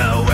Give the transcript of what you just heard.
know